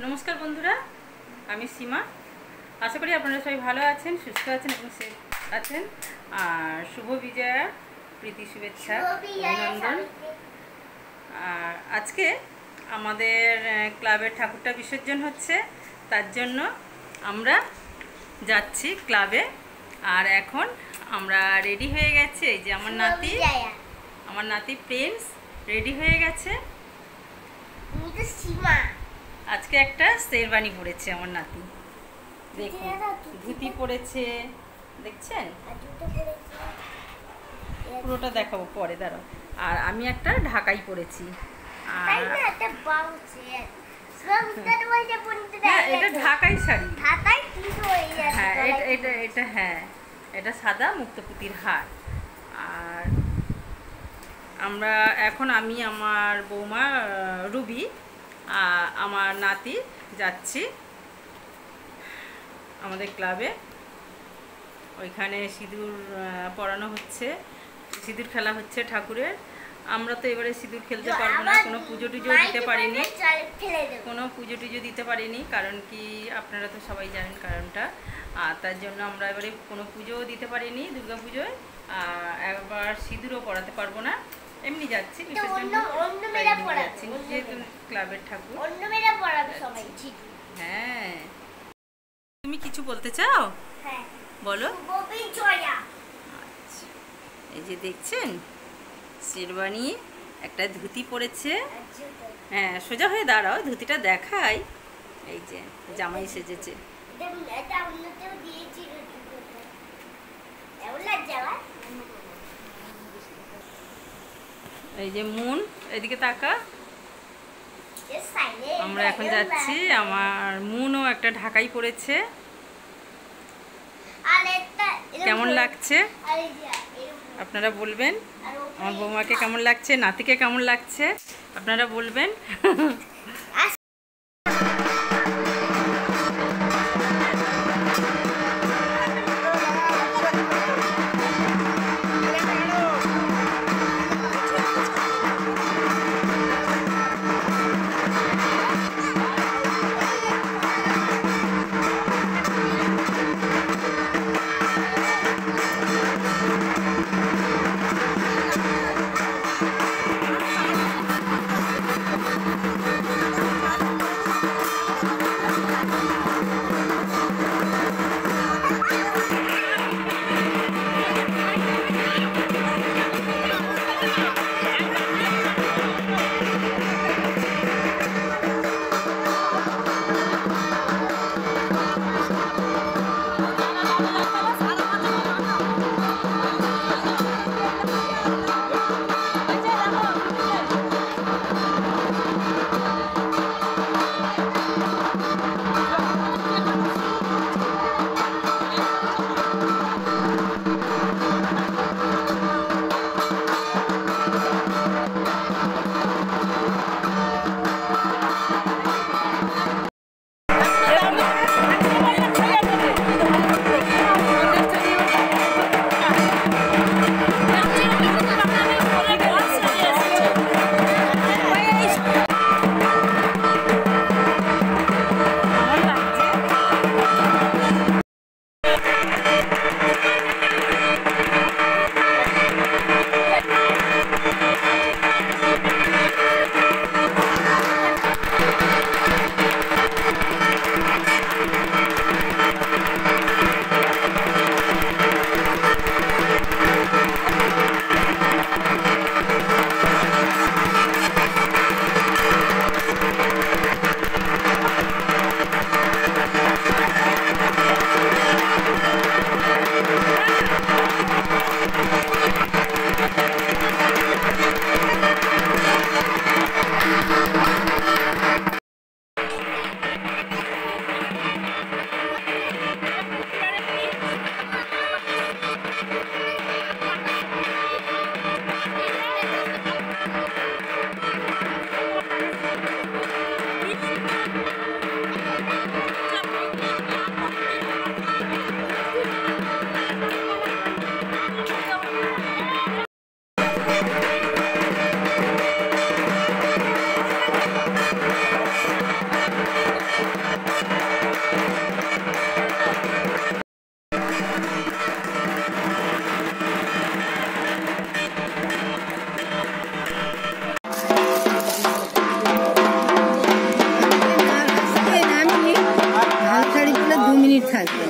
নমস্কার বন্ধুরা আমি সীমা। আশা করি আপনারা সবাই ভালো আছেন সুস্থ আছেন এবং সেফ আছেন। আর শুভ বিজয়া প্রীতি শুভেচ্ছা অভিনন্দন। আর আজকে আমাদের ক্লাবের ঠাকুরটা বিসর্জন হচ্ছে তার জন্য আমরা যাচ্ছি ক্লাবে। আর এখন আমরা রেডি হয়ে গেছে এই যে আমার নাতি আমার নাতি প্রিন্স রেডি হয়ে গেছে। সীমা। আজকে একটা শেরবানি পরেছে আমার নাতি। দেখুন ধুতি পরেছে দেখছেন? পুরোটা দেখাবো পরে দাঁড়াও। আর আমি একটা ঢাকাই পরেছি। আর হ্যাঁ এটা ঢাকাই শাড়ি। হয়ে এটা এটা এটা হ্যাঁ এটা সাদা মুক্তপুতির হার। আর আমরা এখন আমি আমার বৌমা রুবি আমার নাতি যাচ্ছি আমাদের ক্লাবে। ওইখানে সিঁদুর পড়ানো হচ্ছে। সিঁদুর খেলা হচ্ছে ঠাকুরের। আমরা তো এবারে সিঁদুর খেলতে পারব না। কোনো পুজো টুজো দিতে পারিনি। কোনো পুজো টুজো দিতে পারিনি কারণ কি আপনারা তো সবাই জানেন কারণটা। আর তার জন্য আমরা এবারে কোনো পুজোও দিতে পারিনি দুর্গা পুজোয় আর একবার সিঁদুরও পড়াতে পারব না। এমনি যাচ্ছি অন্য- মেয়েরা যেহেতু ক্লাবের ঠাকুর। অন্য মেয়েরা পড়াবে সবাই ঠিক হ্যাঁ। তুমি কিছু বলতে চাও? হ্যাঁ। বলো। আচ্ছা। এই যে দেখছেন শেরবানি একটা ধুতি পরেছে। হ্যাঁ সোজা হয়ে দাঁড়াও ধুতিটা দেখাই। এই যে জামাই সেজেছে। এটা এটা অন্যতেও দিয়েছিল জুতোটা এমন লাগছে আমার এই যে মুন এদিকে তাকা। আমরা এখন যাচ্ছি আমার মুনও একটা ঢাকাই পড়েছে। কেমন লাগছে? আপনারা বলবেন? আমার বৌমাকে কেমন লাগছে? নাতিকে কেমন লাগছে? আপনারা বলবেন? 看